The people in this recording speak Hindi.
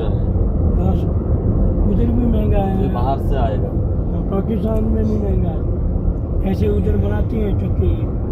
है। उधर भी महँगा है। बाहर से आएगा। हाँ, पाकिस्तान में भी महँगा है। ऐसे उधर बनाती हैं चक्के।